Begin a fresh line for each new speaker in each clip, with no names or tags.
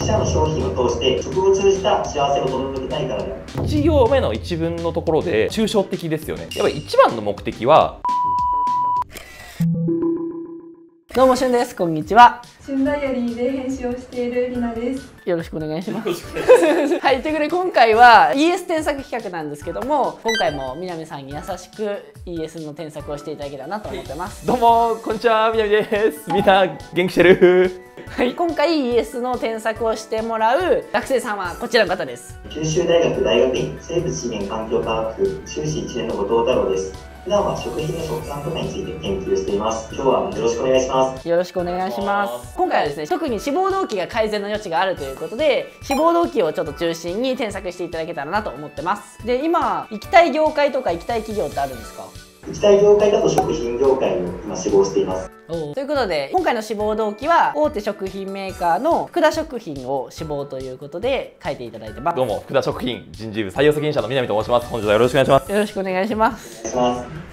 自社の商品を通して食を通じた幸せを届けたいからだ
1行目の一文のところで抽象的ですよね。やっぱり一番の目的は？
どうもしゅんです。こんにちは
旬ダイアリーで編集をしているりなです。
よろしくお願いします。はいということで今回は ES 添削企画なんですけども今回も南さんに優しく ES の添削をしていただけたらなと思ってます。
どうもこんにちはみなみです。みんな元気してる？
はい今回 ES の添削をしてもらう学生さんはこちらの方です。
九州大学大学院生物資源環境科学部修士1年の後藤太郎です普段は食品の食感とかについて研究しています。今日はよろしくお願いします。
よろしくお願いします。今回はですね特に志望動機が改善の余地があるということで志望動機をちょっと中心に添削していただけたらなと思ってます。で今行きたい業界とか行きたい企業ってあるんですか？
行きたい業界だと食品業界を今志望しています
ということで今回の志望動機は大手食品メーカーの福田食品を志望ということで書いていただいてます。
どうも福田食品人事部採用責任者の南と申します。本日はよろしくお願いします。
よろしくお願いします。
お願いします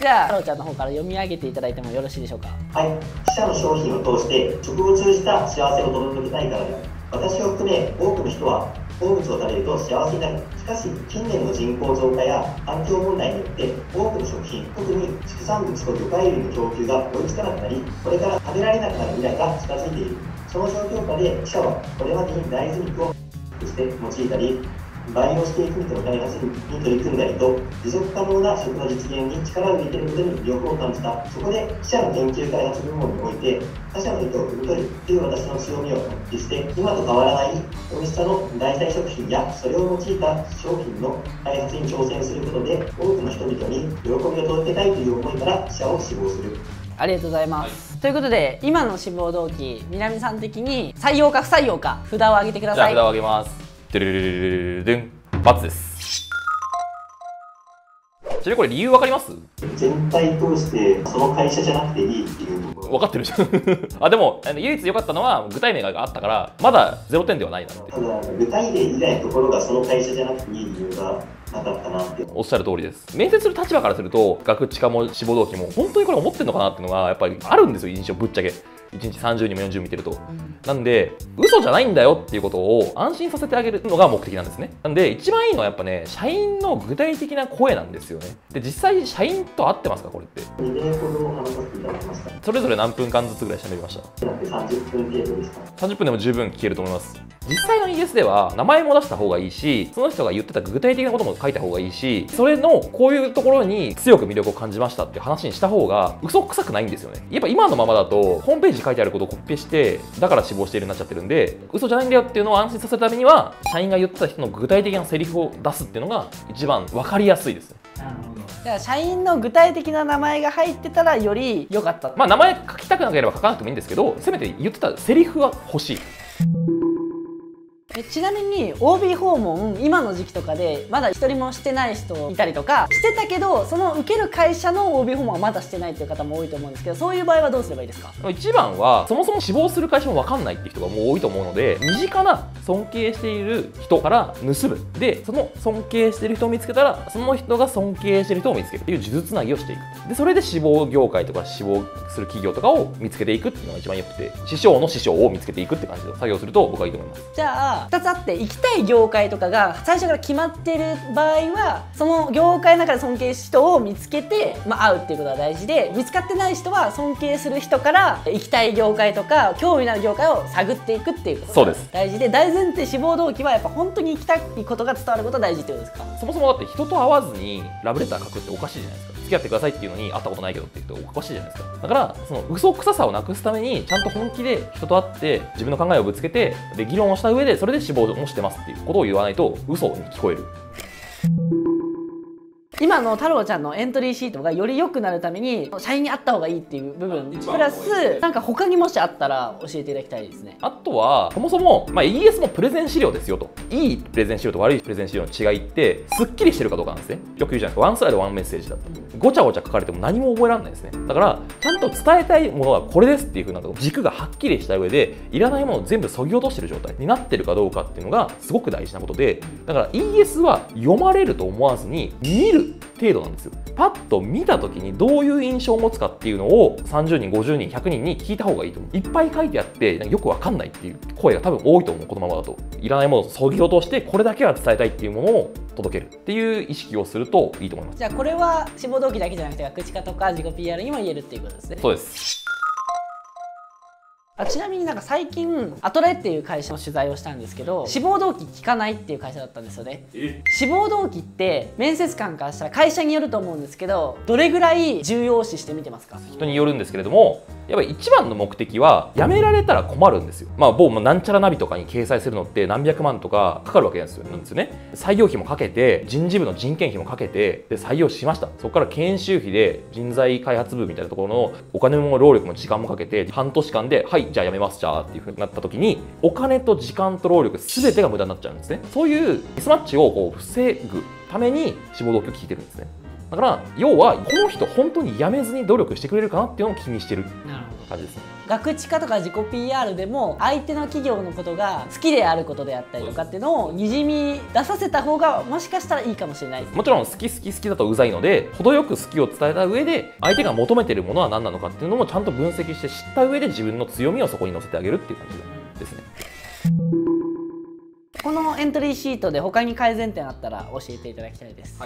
じゃあ太郎ちゃんの方から読み上げていただいてもよろしいでしょうか？
はい。自社の商品を通して食を通じた幸せを届けたいからだ。私を含め多くの人は動物を食べると幸せになる。しかし近年の人口増加や環境問題によって多くの食品特に畜産物と魚介類の供給が追いつかなくなりこれから食べられなくなる未来が近づいているその状況下で記者はこれまでに大豆肉をして用いたり培養していく人の開発に取り組んだりと持続可能な食の実現に力を入れていることに魅力を感じたそこで自社の研究開発部門において他社の意図を汲み取るという私の強みを発揮して今と変わらない美味しさの代替食品やそれを用いた商品の開発に挑戦することで多くの人々に喜びを届けたいという思いから自社を志望する
ありがとうございます、ということで今の志望動機南さん的に採用か不採用か札を上げてください
じゃあ札を上げますドゥルルルルルルルン×ですちなみにこれ理由わかります
全体通してその会社じゃなくていいっていうところ
分かってるじゃんあでもあの唯一良かったのは具体名があったからまだ0点ではないなって
具体例以外のところがその会社じゃなくていい理由がなかったなって
おっしゃる通りです面接する立場からすると学知化も志望動機も本当にこれ思ってんのかなっていうのがやっぱりあるんですよ印象ぶっちゃけ1日30人も40見てると、なんで嘘じゃないんだよっていうことを安心させてあげるのが目的なんですね。なんで一番いいのはやっぱね社員の具体的な声なんですよね。で実際社員と会ってますかこれって。
2名ほど話させていただきました。
それぞれ何分間ずつぐらい喋りました？
なって30分程度でした
30分でも十分聞けると思います。実際の ES では名前も出した方がいいしその人が言ってた具体的なことも書いた方がいいしそれのこういうところに強く魅力を感じましたって話にした方が嘘くさくないんですよね。やっぱ今のままだとホームページに書いてあることをコピペしてだから死亡しているようになっちゃってるんで嘘じゃないんだよっていうのを安心させるためには社員が言ってた人の具体的なセリフを出すっていうのが一番分かりやすいです。ね
だから社員の具体的な名前が入ってたらより良かった。
まあ名前書きたくなければ書かなくてもいいんですけどせめて言ってたセリフは欲しい
えちなみに OB 訪問今の時期とかでまだ一人もしてない人いたりとかしてたけどその受ける会社の OB 訪問はまだしてないっていう方も多いと思うんですけどそういう場合はどうすればいいですか？
一番はそもそも志望する会社も分かんないっていう人がもう多いと思うので身近な尊敬している人から盗む。でその尊敬している人を見つけたらその人が尊敬している人を見つけるっていう数珠つなぎをしていく。でそれで志望業界とか志望する企業とかを見つけていくっていうのが一番よくて師匠の師匠を見つけていくって感じで作業すると僕はいいと思います。
じゃあ2つあって行きたい業界とかが最初から決まってる場合はその業界の中で尊敬する人を見つけて、まあ、会うっていうことが大事で見つかってない人は尊敬する人から行きたい業界とか興味のある業界を探っていくっていうことが
そうです。
大事で大前提志望動機はやっぱ本当に行きたいことが伝わることが大事ってことですか？
そもそもだって人と会わずにラブレター書くっておかしいじゃないですか付き合ってくださいっていうのに会ったことないけどって言うとおかしいじゃないですか。だからその嘘臭さをなくすためにちゃんと本気で人と会って自分の考えをぶつけてで議論をした上でそれで死亡もしてますっていうことを言わないと嘘に聞こえる。
今の太郎ちゃんのエントリーシートがより良くなるために社員に会った方がいいっていう部分。プラスなんか他にもしあったら教えていただきたいですね。
あとはそもそも、まあ、ES もプレゼン資料ですよと。いいプレゼン資料と悪いプレゼン資料の違いってすっきりしてるかどうかなんですね。よく言うじゃないですか。ワンスライドワンメッセージだとごちゃごちゃ書かれても何も覚えられないですね。だからちゃんと伝えたいものはこれですっていうふうな軸がはっきりした上でいらないものを全部削ぎ落としてる状態になってるかどうかっていうのがすごく大事なことでだから ES は読まれると思わずに見るる程度なんですよ。パッと見た時にどういう印象を持つかっていうのを30人50人100人に聞いた方がいいと思う。いっぱい書いてあってよくわかんないっていう声が多分多いと思うこのままだと。いらないものをそぎ落としてこれだけは伝えたいっていうものを届けるっていう意識をするといいと思います。
じゃあこれは志望動機だけじゃなくて学知化とか自己 PR にも言えるっていうことですね。
そうです
あちなみになんか最近アトレっていう会社の取材をしたんですけど志望動機聞かないっていう会社だったんですよね。志望動機って面接官からしたら会社によると思うんですけどどれぐらい重要視して見てますか？
人によるんですけれどもやっぱり一番の目的は辞められたら困るんですよ。まあ某なんちゃらナビとかに掲載するのって何百万とかかかるわけなんですよ。なんですよね。採用費もかけて人事部の人件費もかけてで採用しました。そこから研修費で人材開発部みたいなところのお金も労力も時間もかけて半年間ではいじゃあ辞めますじゃあっていうふうになった時にお金と時間と労力全てが無駄になっちゃうんですね。そういうミスマッチをこう防ぐために志望動機を聞いてるんですね。だから要はこの人本当に辞めずに努力してくれるかなっていうのを気にしてる。
なるほど。
感じですね。
学知化とか自己 PR でも相手の企業のことが好きであることであったりとかっていうのをにじみ出させた方がもしかしたらいいかもしれない。
もちろん好き好き好きだとうざいので程よく好きを伝えた上で相手が求めてるものは何なのかっていうのもちゃんと分析して知った上で自分の強みをそこに乗せてあげるっていう感じですね
このエントリーシートで他に改善点あったら教えていただきたいです、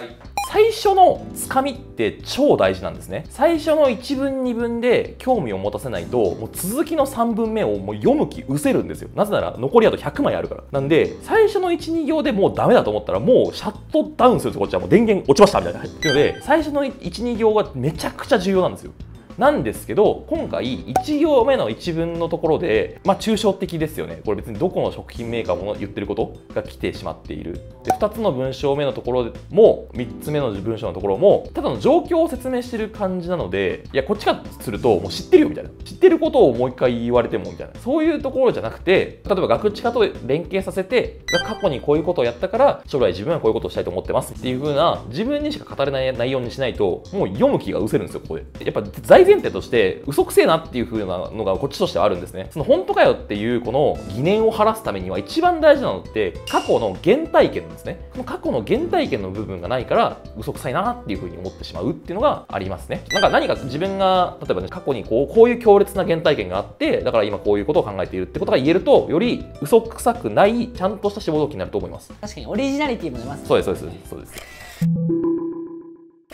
最初のつかみって超大事なんですね。最初の1文2文で興味を持たせないともう続きの3文目をもう読む気失せるんですよ。なぜなら残りあと100枚あるから。なんで最初の12行でもうダメだと思ったらもうシャットダウンするんですよこっちは。もう電源落ちましたみたいな。っていうので最初の12行がめちゃくちゃ重要なんですよ。なんですけど今回1行目の一文のところでまあ抽象的ですよね。これ別にどこの食品メーカーも言ってることが来てしまっている。で2つの文章目のところも3つ目の文章のところもただの状況を説明してる感じなのでいやこっちからするともう知ってるよみたいな。知ってることをもう一回言われてもみたいな。そういうところじゃなくて例えば学知化と連携させて過去にこういうことをやったから将来自分はこういうことをしたいと思ってますっていう風な自分にしか語れない内容にしないともう読む気が失せるんですよここで。やっぱ大前提として嘘くせえなっていう風なのがこっちとしてはあるんですね。その本当かよっていうこの疑念を晴らすためには一番大事なのって過去の原体験ですね。この過去の原体験の部分がないから嘘くさいなっていう風に思ってしまうっていうのがありますね。なんか何か自分が例えばね過去にこうこういう強烈な原体験があってだから今こういうことを考えているってことが言えるとより嘘くさくないちゃんとした志望動機になると思います。
確かにオリジナリティも出ますね。
そうですそうですそうです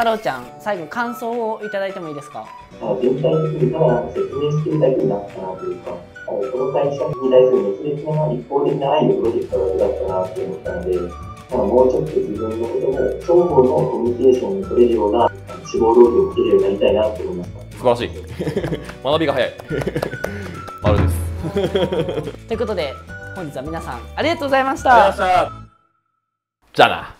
太郎ちゃん最後感想をいただいてもいいですか？
あの全体的にただ説明してるだけになったなというか、あのこの会社に対する熱烈な一方的な愛をプロジェクトだけだったなって思ったので、まあ、もうちょっと自分のことも双方のコミュニケーションを取れるような志望動機をつけるようになりたいなと思いました。
素晴らしい。学びが早い。丸です。
ということで本日は皆さんありがとうございました。
じゃあな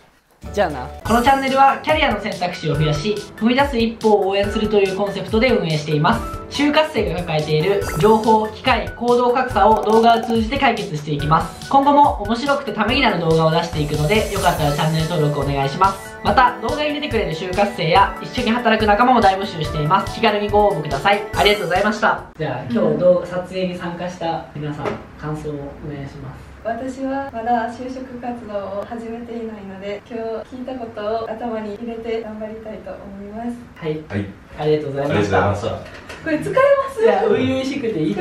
じゃあな。このチャンネルはキャリアの選択肢を増やし踏み出す一歩を応援するというコンセプトで運営しています。就活生が抱えている情報機会行動格差を動画を通じて解決していきます。今後も面白くてためになる動画を出していくのでよかったらチャンネル登録お願いします。また動画に出てくれる就活生や一緒に働く仲間も大募集しています。気軽にご応募ください。ありがとうございました。じゃあ今日動画撮影に参加した皆さん感想をお願いします。
私はまだ就職活動を始めていないので今日聞いたことを頭に入れて頑張りたいと思います。
はい。
はい。
ありがとうございま
した。
これ使えます？
いや初々しくていい